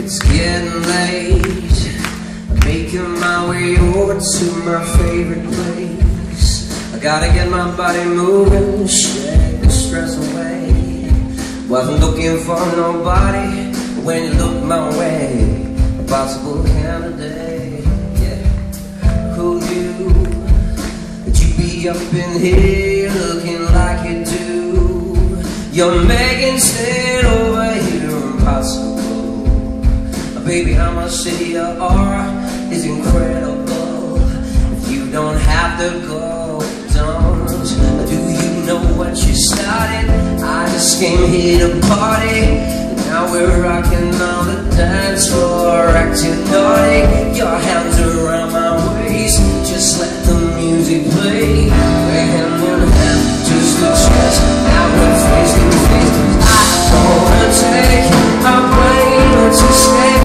getting late. Making my way over to my favorite place. I gotta get my body moving, shake the stress away. Wasn't looking for nobody when you looked my way. A possible candidate, yeah. Who knew that you'd be up in here looking like you do? You're making staying Baby, how much say you are is incredible. If you don't have to go, don't. Do you know what you started? I just came here to party. Now we're rocking on the dance floor, acting naughty. Your hands around my.